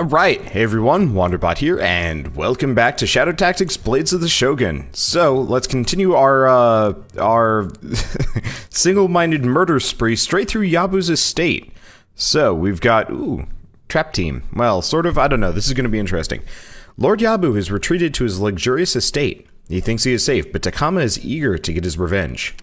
Alright, hey everyone, Wanderbot here, and welcome back to Shadow Tactics Blades of the Shogun. So, let's continue our, uh, our single-minded murder spree straight through Yabu's estate. So, we've got, ooh, trap team. Well, sort of, I don't know, this is gonna be interesting. Lord Yabu has retreated to his luxurious estate. He thinks he is safe, but Takuma is eager to get his revenge.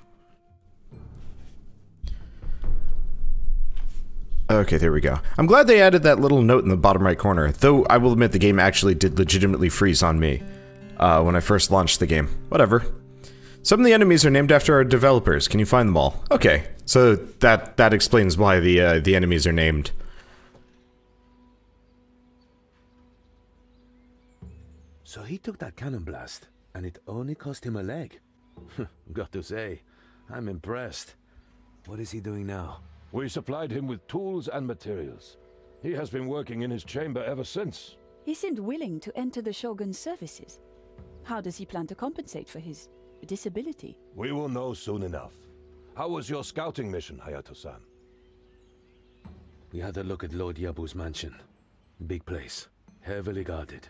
Okay, there we go. I'm glad they added that little note in the bottom right corner, though I will admit the game actually did legitimately freeze on me uh, when I first launched the game. Whatever. Some of the enemies are named after our developers. Can you find them all? Okay, so that that explains why the uh, the enemies are named. So he took that cannon blast, and it only cost him a leg. Got to say, I'm impressed. What is he doing now? We supplied him with tools and materials. He has been working in his chamber ever since. He seemed willing to enter the Shogun's services. How does he plan to compensate for his disability? We will know soon enough. How was your scouting mission, Hayato-san? We had a look at Lord Yabu's mansion. Big place, heavily guarded.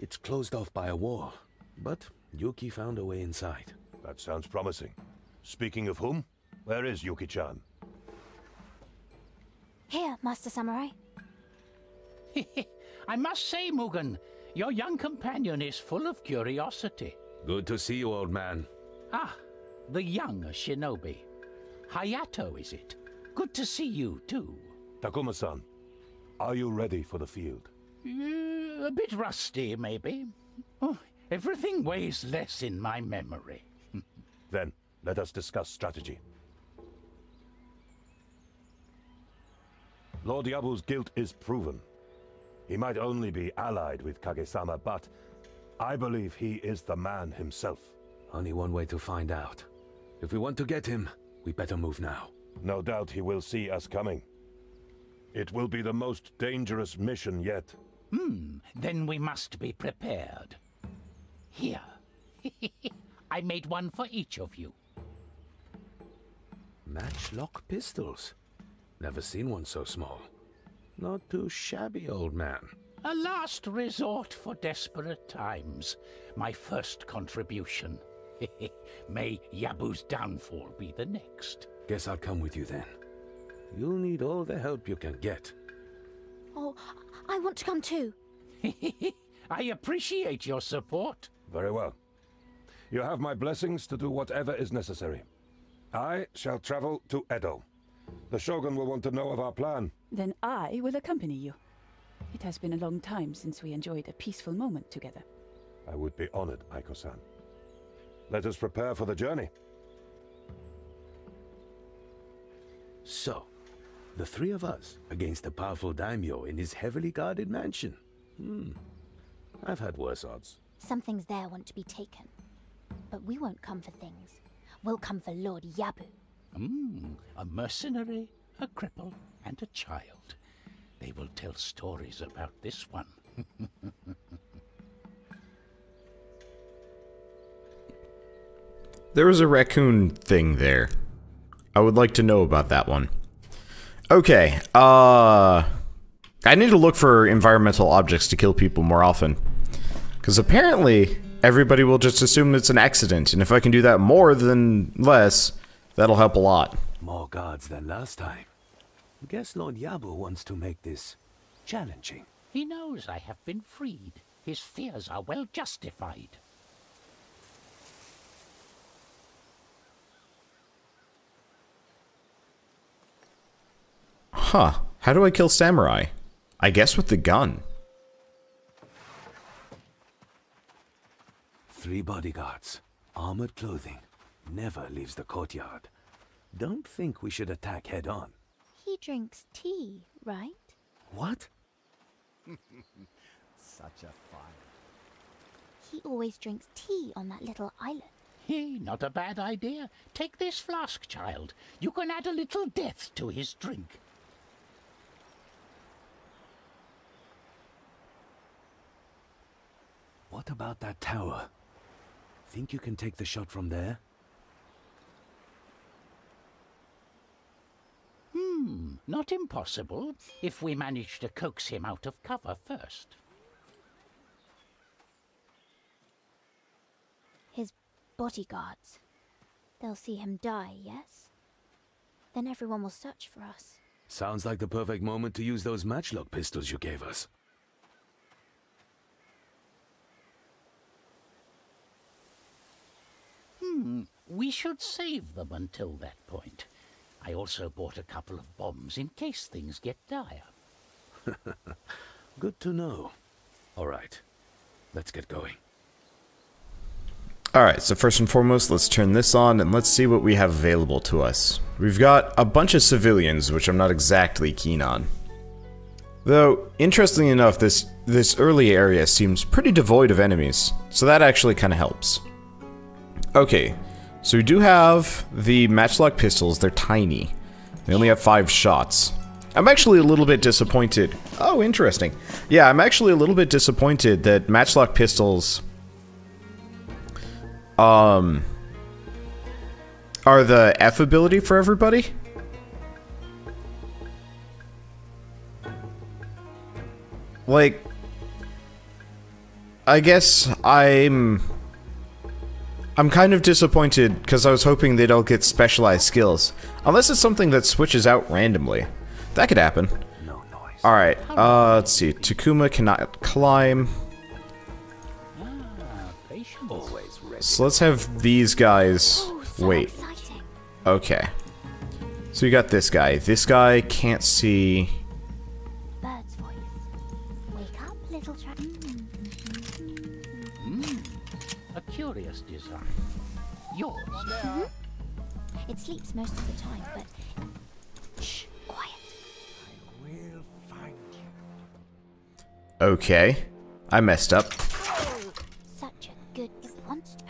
It's closed off by a wall, but Yuki found a way inside. That sounds promising. Speaking of whom, where is Yuki-chan? Here, Master Samurai. I must say, Mugen, your young companion is full of curiosity. Good to see you, old man. Ah, the young shinobi. Hayato, is it? Good to see you, too. Takuma-san, are you ready for the field? Uh, a bit rusty, maybe. Oh, everything weighs less in my memory. then, let us discuss strategy. Lord Yabu's guilt is proven. He might only be allied with Kage-sama, but I believe he is the man himself. Only one way to find out. If we want to get him, we better move now. No doubt he will see us coming. It will be the most dangerous mission yet. Hmm, then we must be prepared. Here. I made one for each of you. Matchlock pistols. Never seen one so small. Not too shabby, old man. A last resort for desperate times. My first contribution. May Yabu's downfall be the next. Guess I'll come with you then. You'll need all the help you can get. Oh, I want to come too. I appreciate your support. Very well. You have my blessings to do whatever is necessary. I shall travel to Edo. The Shogun will want to know of our plan. Then I will accompany you. It has been a long time since we enjoyed a peaceful moment together. I would be honored, Aiko-san. Let us prepare for the journey. So, the three of us against a powerful daimyo in his heavily guarded mansion. Hmm. I've had worse odds. Some things there want to be taken. But we won't come for things. We'll come for Lord Yabu. Hmm, a mercenary, a cripple, and a child. They will tell stories about this one. There was a raccoon thing there. I would like to know about that one. Okay, uh... I need to look for environmental objects to kill people more often. Because apparently, everybody will just assume it's an accident, and if I can do that more than less, that'll help a lot. More guards than last time. Guess Lord Yabu wants to make this challenging. He knows I have been freed. His fears are well justified. Huh. How do I kill samurai? I guess with the gun. Three bodyguards, armored clothing, never leaves the courtyard. Don't think we should attack head on. He drinks tea, right? What? Such a fire. He always drinks tea on that little island. He, not a bad idea. Take this flask, child. You can add a little death to his drink. What about that tower? Think you can take the shot from there? Hmm, not impossible if we manage to coax him out of cover first. His bodyguards. They'll see him die, yes? Then everyone will search for us. Sounds like the perfect moment to use those matchlock pistols you gave us. Hmm, we should save them until that point. I also bought a couple of bombs in case things get dire. Good to know. All right, let's get going. Alright, so first and foremost, let's turn this on and let's see what we have available to us. We've got a bunch of civilians, which I'm not exactly keen on. Though, interestingly enough, this, this early area seems pretty devoid of enemies, so that actually kind of helps. Okay, so we do have the matchlock pistols, they're tiny. They only have five shots. I'm actually a little bit disappointed. Oh, interesting. Yeah, I'm actually a little bit disappointed that matchlock pistols um are the F ability for everybody? Like I guess I'm I'm kind of disappointed because I was hoping they'd all get specialized skills. Unless it's something that switches out randomly. That could happen. Alright, uh, let's see. Takuma cannot climb. So let's have these guys wait. Okay. So you got this guy. This guy can't see. Yours. It sleeps most of the time, but. Shh, quiet. Okay. I messed up. Such a good. It wants to.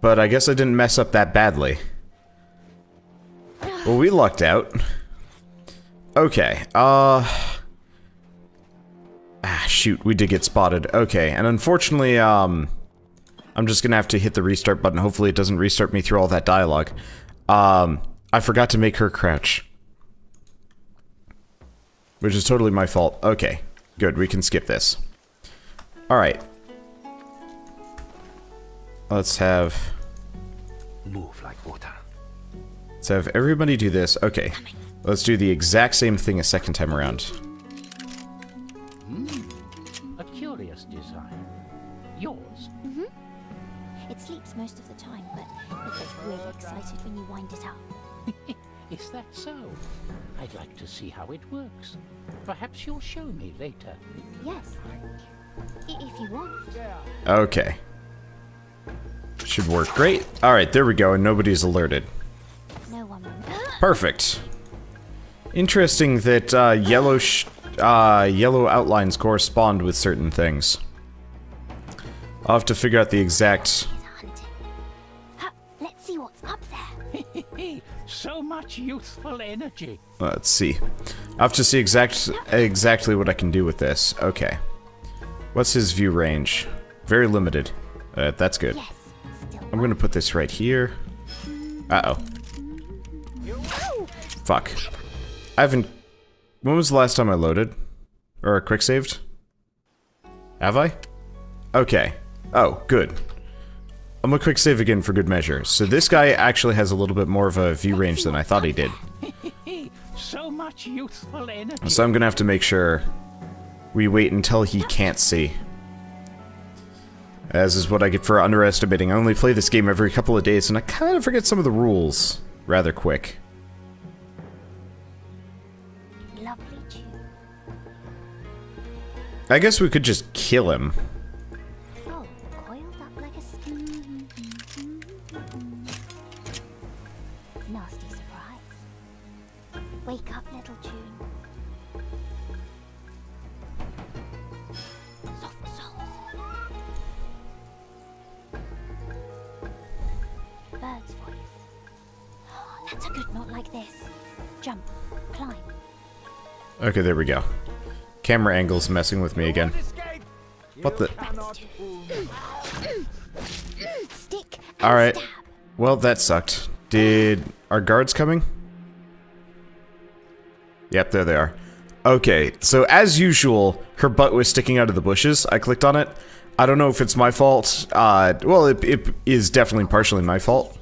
But I guess I didn't mess up that badly. Well, we lucked out. Okay, uh... Ah, shoot, we did get spotted. Okay, and unfortunately, um... I'm just gonna have to hit the restart button. Hopefully it doesn't restart me through all that dialogue. Um, I forgot to make her crouch. Which is totally my fault. Okay, good, we can skip this. Alright. Let's have... Move like water. Let's have everybody do this. Okay. Let's do the exact same thing a second time around. A see how it works. Perhaps you'll show me later. Yes. I- if you want. Okay. Should work great. Alright, there we go, and nobody's alerted. No one. Perfect. Interesting that uh, yellow sh uh, yellow outlines correspond with certain things. I'll have to figure out the exact... He's hunting. Let's see what's up there. so much youthful energy. Let's see. I have to see exact exactly what I can do with this. Okay. What's his view range? Very limited. Uh, that's good. Yes. I'm gonna put this right here. Uh-oh. Fuck. I haven't... When was the last time I loaded? Or quick saved? Have I? Okay. Oh, good. I'm gonna quick save again for good measure. So this guy actually has a little bit more of a view range than I thought he did. so much youthful energy. So I'm gonna have to make sure we wait until he can't see. As is what I get for underestimating. I only play this game every couple of days and I kind of forget some of the rules rather quick. Lovely. I guess we could just kill him. Wake up, little tune. Soft souls. Bird's voice. That's a good not like this. Jump. Climb. Okay, there we go. Camera angle's messing with me again. What the? Stick Alright. Well, that sucked. Did... Are guards coming? Yep, there they are. Okay, so as usual, her butt was sticking out of the bushes. I clicked on it. I don't know if it's my fault. Uh, well, it, it is definitely partially my fault.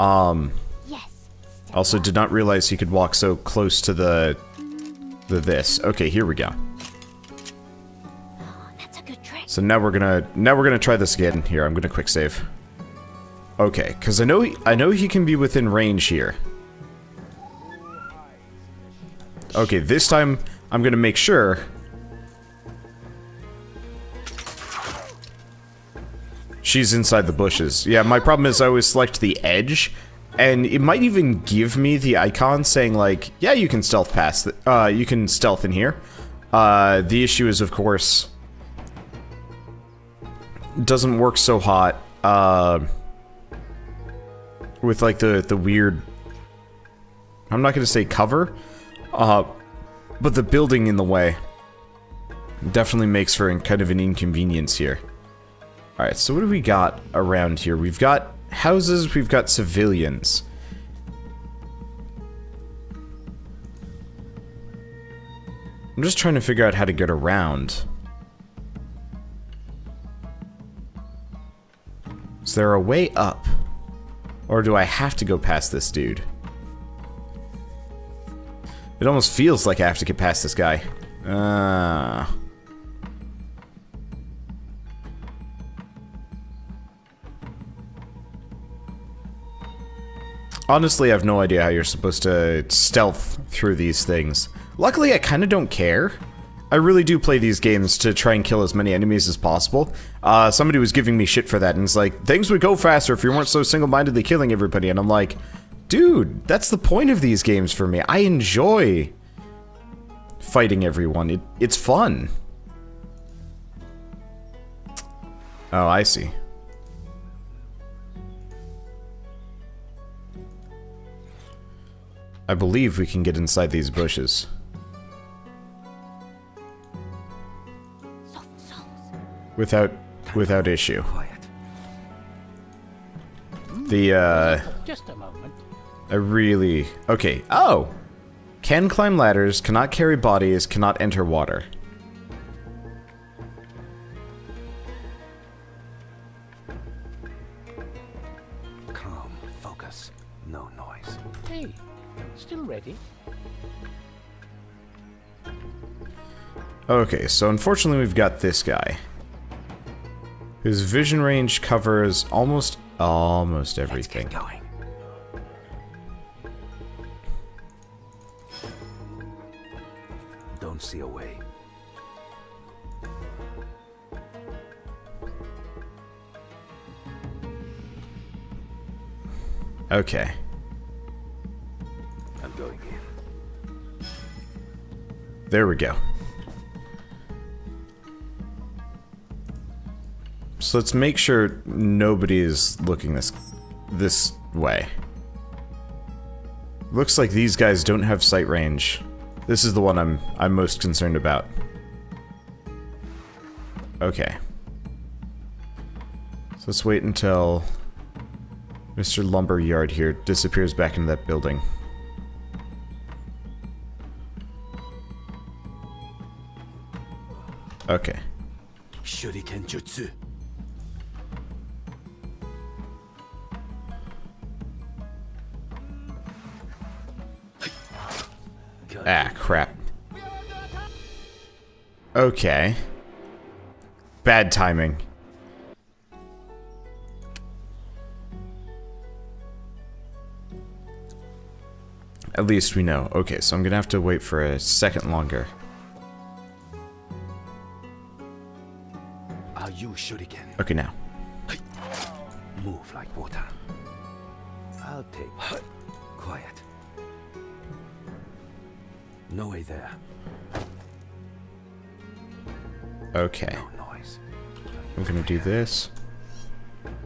Um, Yes. Also did not realize he could walk so close to the, the this. Okay, here we go. Oh, that's a good trick. So now we're gonna now we're gonna try this again. Here, I'm gonna quick save. Okay, because I know he, I know he can be within range here. Okay, this time I'm gonna make sure. She's inside the bushes. Yeah, my problem is I always select the edge, and it might even give me the icon saying like, yeah, you can stealth past, th- uh, you can stealth in here. Uh, the issue is, of course, doesn't work so hot uh, with like the the weird I'm not to say cover uh, but the building in the way definitely makes for kind of an inconvenience here alright so what do we got around here we've got houses we've got civilians I'm just trying to figure out how to get around Is there a way up? Or do I have to go past this dude? It almost feels like I have to get past this guy. Ah. Honestly, I have no idea how you're supposed to stealth through these things. Luckily, I kind of don't care. I really do play these games to try and kill as many enemies as possible. Uh, somebody was giving me shit for that, and it's like, things would go faster if you weren't so single-mindedly killing everybody, and I'm like, dude, that's the point of these games for me. I enjoy fighting everyone. It, it's fun. Oh, I see. I believe we can get inside these bushes. Without, without issue. The, uh... Just a moment. I really... Okay. Oh! Can climb ladders, cannot carry bodies, cannot enter water. Calm. Focus. No noise. Hey, still ready? Okay, so unfortunately we've got this guy. Whose vision range covers almost, almost everything. Get going. Okay. I'm going in. There we go. So let's make sure nobody is looking this this way. Looks like these guys don't have sight range. This is the one I'm I'm most concerned about. Okay. So let's wait until Mr. Lumberyard here disappears back into that building. Okay. Shuriken Jutsu. Ah, crap. Okay. Bad timing. At least we know. Okay, so I'm gonna have to wait for a second longer. Are you Shuriken? Okay, now. Move like water. I'll take. Quiet. No way there. Okay. No noise. I'm gonna do this.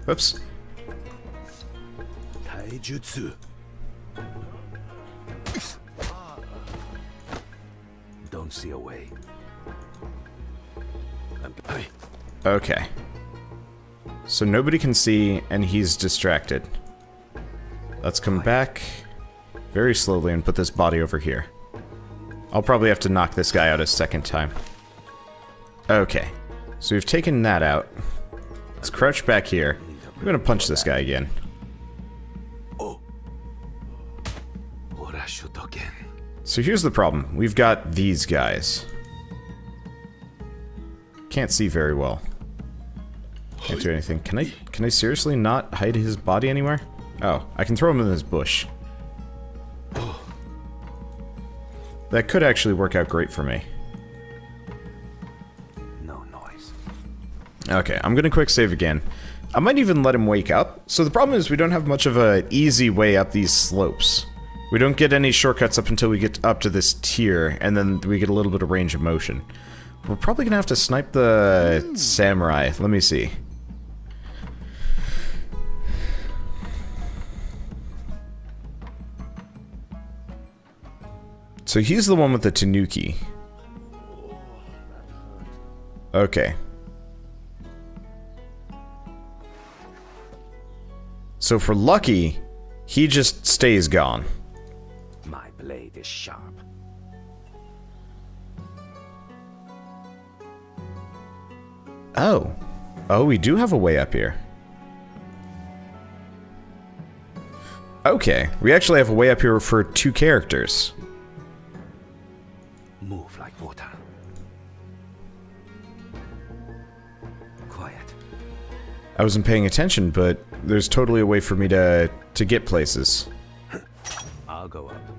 Oops. Taijutsu. See a way. Okay. So nobody can see, and he's distracted. Let's come back. very slowly and put this body over here. I'll probably have to knock this guy out a second time. Okay. So we've taken that out. Let's crouch back here. I'm gonna punch this guy again. So here's the problem. We've got these guys. Can't see very well. Can't do anything. Can I can I seriously not hide his body anywhere? Oh, I can throw him in this bush. That could actually work out great for me. No noise. Okay, I'm gonna quick save again. I might even let him wake up. So the problem is we don't have much of an easy way up these slopes. We don't get any shortcuts up until we get up to this tier, and then we get a little bit of range of motion. We're probably gonna have to snipe the samurai. Let me see. So he's the one with the tanuki. Okay. So for Lucky, he just stays gone. Blade is sharp. Oh. Oh, we do have a way up here. Okay, we actually have a way up here for two characters. Move like water. Quiet. I wasn't paying attention, but there's totally a way for me to to get places. I'll go up.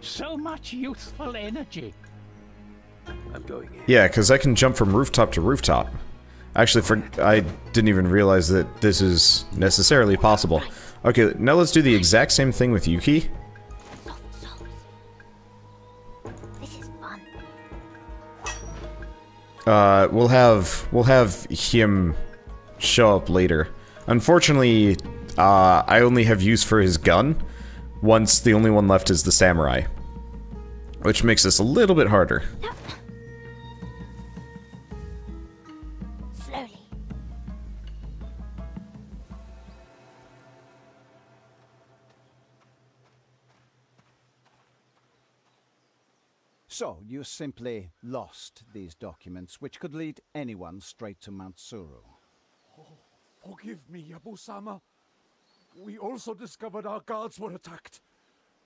So much youthful energy. I'm going in. Yeah, because I can jump from rooftop to rooftop. Actually, for I didn't even realize that this is necessarily possible. Okay, now let's do the exact same thing with Yuki. This is fun. Uh, we'll have we'll have him show up later. Unfortunately, uh, I only have use for his gun. Once the only one left is the samurai, which makes this a little bit harder. Slowly. So, you simply lost these documents, which could lead anyone straight to Mount Suru. Oh, forgive me, Yabu-sama. We also discovered our guards were attacked.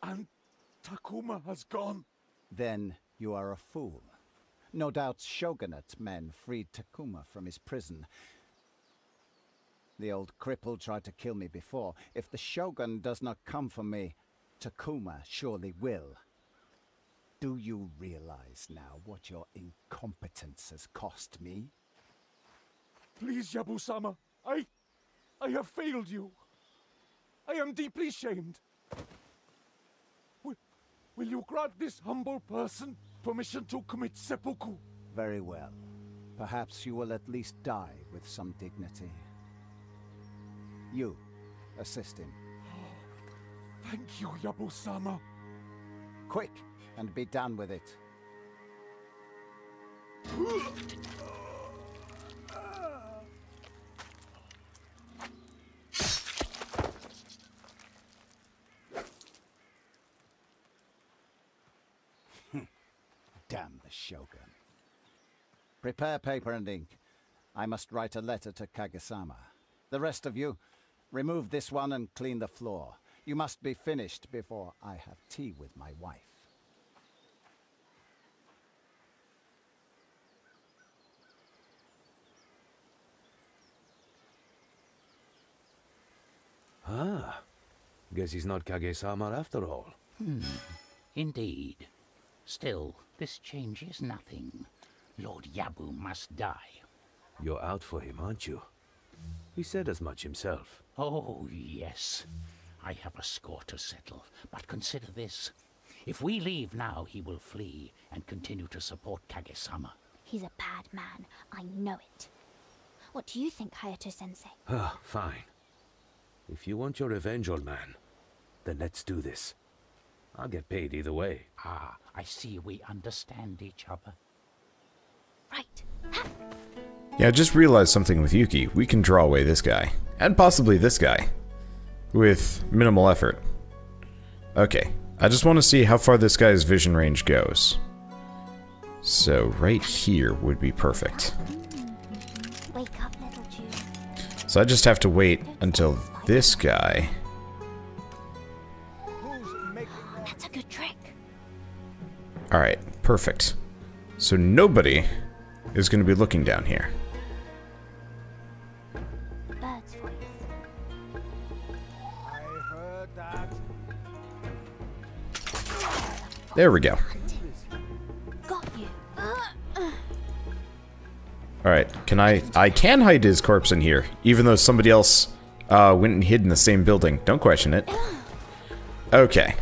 And Takuma has gone. Then you are a fool. No doubt Shogunate men freed Takuma from his prison. The old cripple tried to kill me before. If the Shogun does not come for me, Takuma surely will. Do you realize now what your incompetence has cost me? Please, Yabu-sama. I... I have failed you. I am deeply shamed. Will, will you grant this humble person permission to commit seppuku? Very well. Perhaps you will at least die with some dignity. You, assist him. Thank you, Yabu-sama. Quick, and be done with it. Shogun. Prepare paper and ink. I must write a letter to Kagesama. The rest of you, remove this one and clean the floor. You must be finished before I have tea with my wife. Ah. Guess he's not Kage-sama after all. Indeed. Still, this changes nothing. Lord Yabu must die. You're out for him, aren't you? He said as much himself. Oh, yes. I have a score to settle. But consider this. If we leave now, he will flee and continue to support Kage-sama. He's a bad man. I know it. What do you think, Hayato-sensei? Ah, fine. If you want your revenge, old man, then let's do this. I'll get paid either way. Ah, I see we understand each other. Right. Yeah, I just realized something with Yuki. We can draw away this guy. And possibly this guy. With minimal effort. Okay. I just want to see how far this guy's vision range goes. So right here would be perfect. Wake up, little So I just have to wait until this guy... Alright, perfect. So nobody is going to be looking down here. Bird's voice. I heard that. There we go. Got you. Alright, can I... I can hide his corpse in here, even though somebody else uh, went and hid in the same building. Don't question it. Okay.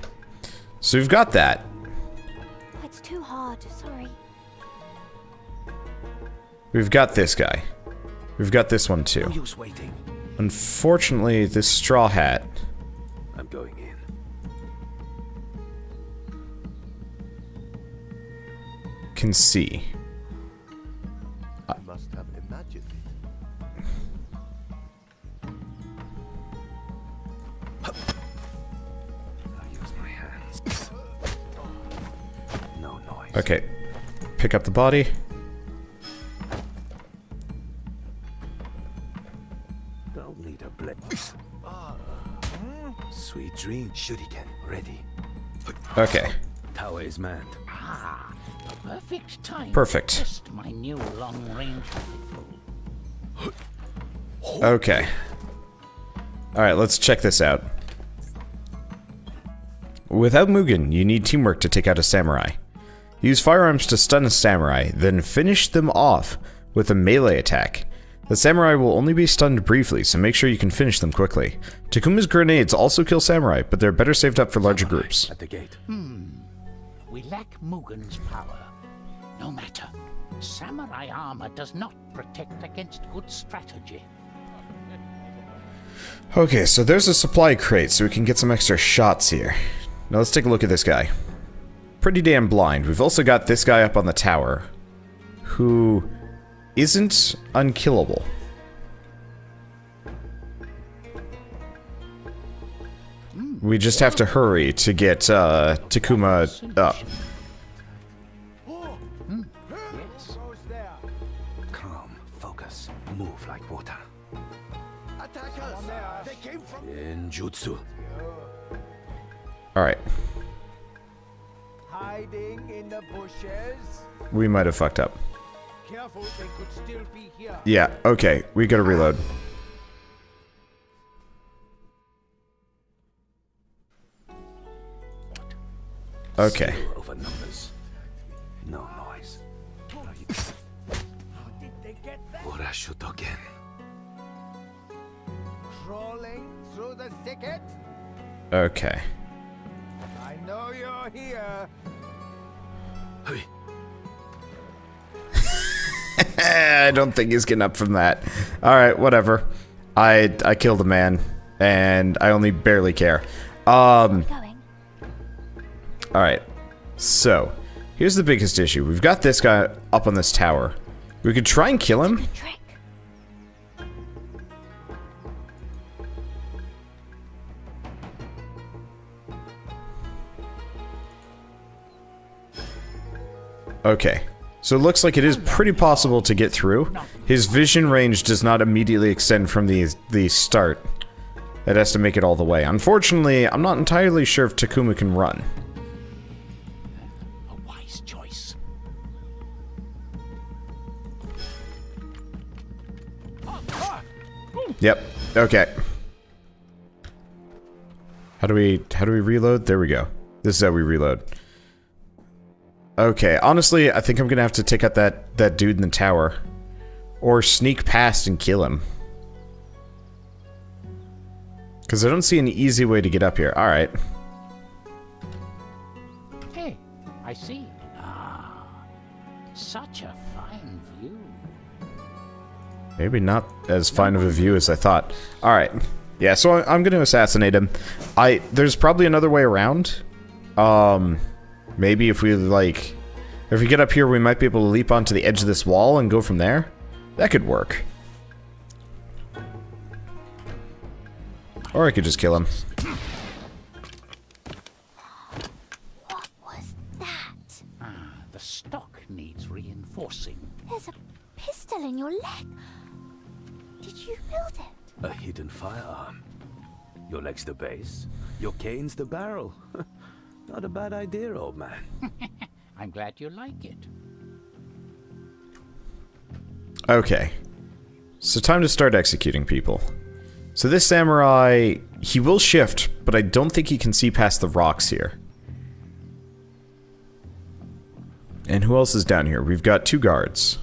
So we've got that. We've got this guy. We've got this one too. No use waiting. Unfortunately, this straw hat... I'm going in. can see. I must have imagined it. I use my hands. No noise. Okay. Pick up the body. Tower is manned. Ah, the perfect time. Perfect. To test my new long-range rifle. Okay. Alright, let's check this out. Without Mugen, you need teamwork to take out a samurai. Use firearms to stun a samurai, then finish them off with a melee attack. The samurai will only be stunned briefly, so make sure you can finish them quickly. Takuma's grenades also kill samurai, but they're better saved up for larger groups. At the gate. We lack Mugen's power. No matter. Samurai armor does not protect against good strategy. Okay, so there's a supply crate, so we can get some extra shots here. Now let's take a look at this guy. Pretty damn blind. We've also got this guy up on the tower, who isn't unkillable. We just have to hurry to get uh, Takuma up. Yes. Calm, focus, move like water. Attackers! They came from In jutsu. Alright, hiding in the bushes. we might have fucked up. Careful, they could still be here. Yeah, okay, we gotta reload. Okay. Over numbers. No noise. How did they get there? Urashutoken. Crawling through the thicket? Okay. I know you're here. Hey, I don't think he's getting up from that. Alright, whatever. I I killed a man, and I only barely care. Um, Going. Alright. So, here's the biggest issue. We've got this guy up on this tower. We could try and kill him. Okay. So it looks like it is pretty possible to get through. His vision range does not immediately extend from the, the start. It has to make it all the way. Unfortunately, I'm not entirely sure if Takuma can run. Yep. Okay. How do we how do we reload? There we go. This is how we reload. Okay, honestly, I think I'm gonna have to take out that that dude in the tower, or sneak past and kill him. Because I don't see an easy way to get up here. All right. Hey, I see. Ah, such a. Maybe not as fine of a view as I thought. Alright. Yeah, so I, am gonna assassinate him. I- there's probably another way around. Um, maybe if we, like... If we get up here, we might be able to leap onto the edge of this wall and go from there. That could work. Or I could just kill him. What was that? Ah, the stock needs reinforcing. There's a pistol in your leg. A hidden firearm. Your leg's the base, your cane's the barrel. Not a bad idea, old man. I'm glad you like it. Okay. So time to start executing people. So this samurai, he will shift, but I don't think he can see past the rocks here. And who else is down here? We've got two guards.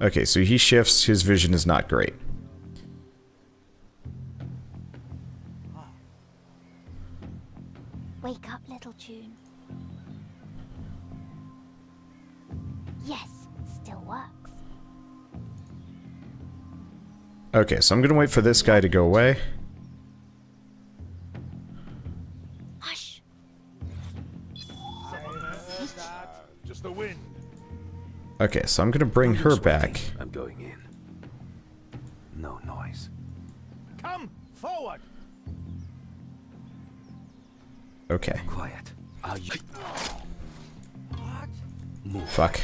Okay, so he shifts, his vision is not great. Okay, so I'm gonna wait for this guy to go away. Hush! Just the wind. Okay, so I'm gonna bring her back. I'm going in. No noise. Come forward. Okay. Quiet. Are you... Move. Fuck.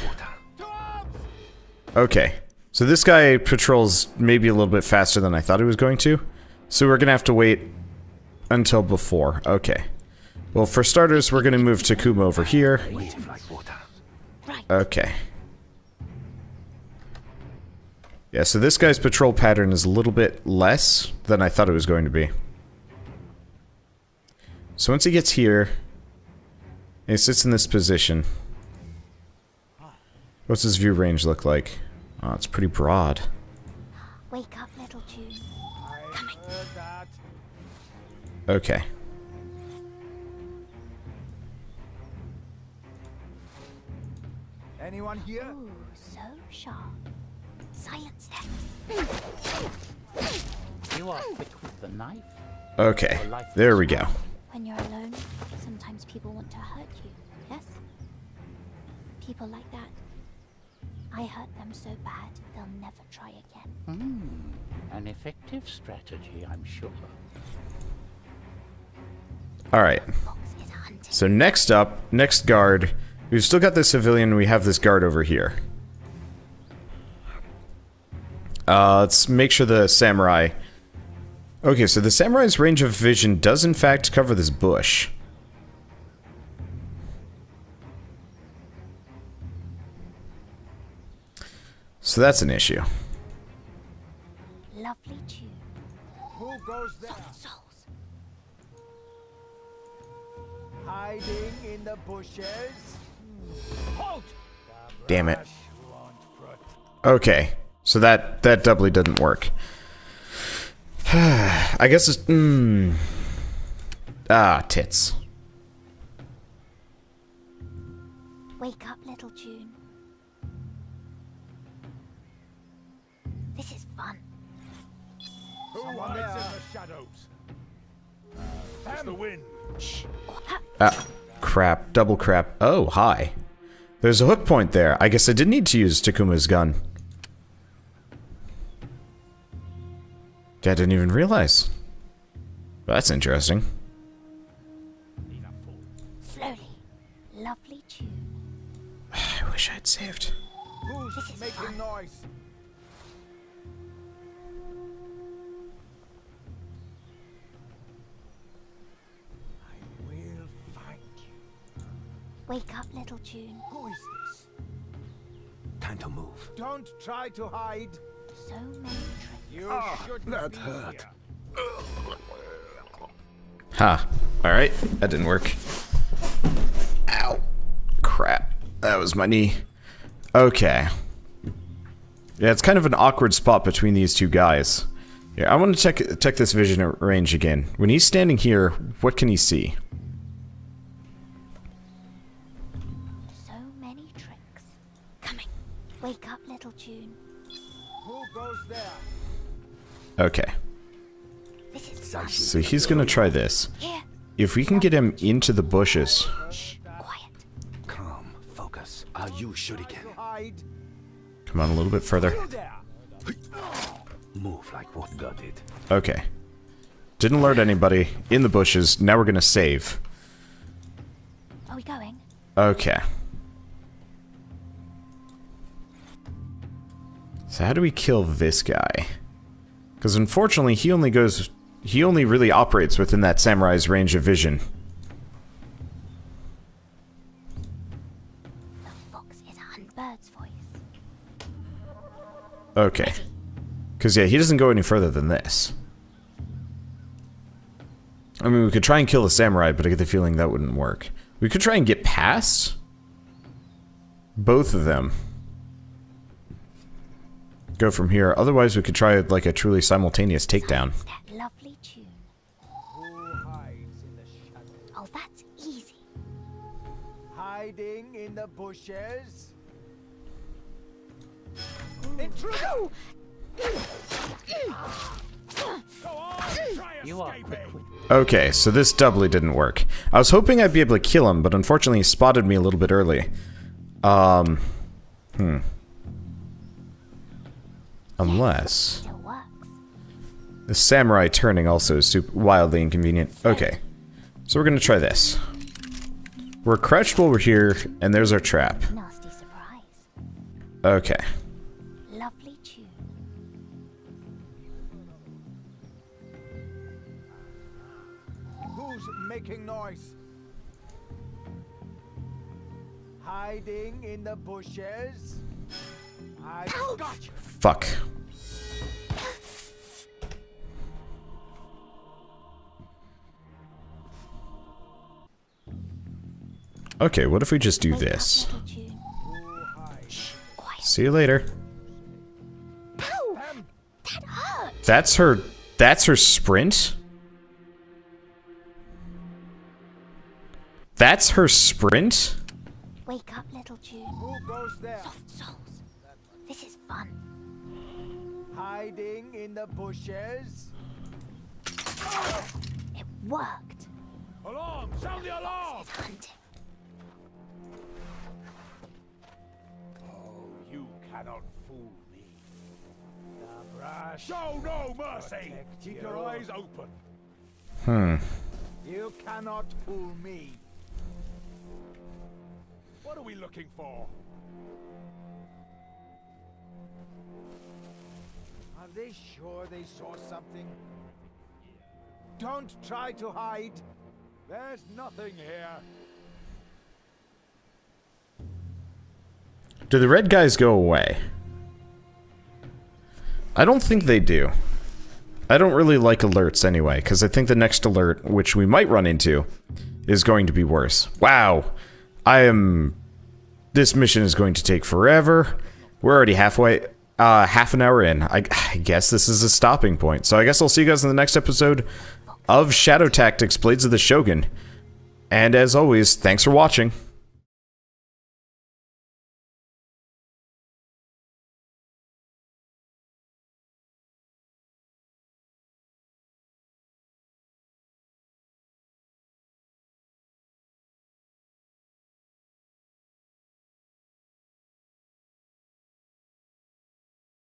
Okay. So this guy patrols maybe a little bit faster than I thought he was going to. So we're gonna have to wait until before. Okay. Well, for starters, we're gonna move Takuma over here. Okay. Yeah, so this guy's patrol pattern is a little bit less than I thought it was going to be. So once he gets here, he sits in this position. What's his view range look like? Oh, it's pretty broad. Wake up, little June. I heard that. Okay. Anyone here? Ooh, so sharp. Silence them. You are quick with the knife. Okay. There we go. When you're alone, sometimes people want to hurt you, yes? People like that. I hurt them so bad, they'll never try again. Hmm. An effective strategy, I'm sure. Alright. Fox is hunting. So next up, next guard. We've still got this civilian, we have this guard over here. Uh, let's make sure the samurai... Okay, so the samurai's range of vision does in fact cover this bush. So that's an issue. Lovely tune. Who goes there? Souls. Hiding in the bushes? Halt! Damn it. Okay, so that that doubly doesn't work. I guess it's mm, ah tits. Wake up, fun. Who hides in the shadows? Just the wind. Ah, crap, double crap. Oh, hi. There's a hook point there. I guess I did need to use Takuma's gun. I didn't even realize. That's interesting. Slowly. Lovely tune. I wish I'd saved. Who's This is making fun. noise? Wake up, little June. Who is this? Time to move. Don't try to hide. So many tricks. You ah, should that be hurt. here. Ha. Alright, that didn't work. Ow. Crap. That was my knee. Okay. Yeah, it's kind of an awkward spot between these two guys. Yeah, I want to check check this vision range again. When he's standing here, what can he see? Okay. This is fun. So he's gonna try this. If we can get him into the bushes. Shh. Quiet. Calm. Focus. Are you To shuriken? hide. Come on a little bit further. Move like what got it. Okay. Didn't alert anybody. In the bushes. Now we're gonna save. Are we going? Okay. So how do we kill this guy? Because unfortunately, he only goes... He only really operates within that samurai's range of vision. The fox is a birds voice. Okay. Because, yeah, he doesn't go any further than this. I mean, we could try and kill the samurai, but I get the feeling that wouldn't work. We could try and get past both of them. Go from here. Otherwise, we could try, like, a truly simultaneous takedown. That lovely tune. Who hides in the? Oh, that's easy. Hiding in the bushes? Intruder! You are quick Okay, so this doubly didn't work. I was hoping I'd be able to kill him, but unfortunately he spotted me a little bit early. Um, hmm. Unless... The samurai turning also is super wildly inconvenient. Okay, so we're gonna try this. We're crouched while we're here, and there's our trap. Nasty surprise. Okay. Lovely tune. Who's making noise? Hiding in the bushes? Fuck. Okay, what if we just do this? See you later. That's her. That's her sprint. That's her sprint. Wake up, little. Who goes there? Soft souls. This is fun. Hiding in the bushes? It worked. Alarm! Sound the alarm! It's hunting. Oh, you cannot fool me. The brush. Show no mercy! Keep your eyes open. Hmm. You cannot fool me. What are we looking for? They sure they saw something? Don't try to hide. There's nothing here. Do the red guys go away? I don't think they do. I don't really like alerts anyway, because I think the next alert, which we might run into, is going to be worse. Wow. I am... This mission is going to take forever. We're already halfway... Uh, half an hour in. I, I guess this is a stopping point. So I guess I'll see you guys in the next episode of Shadow Tactics Blades of the Shogun. And as always, thanks for watching.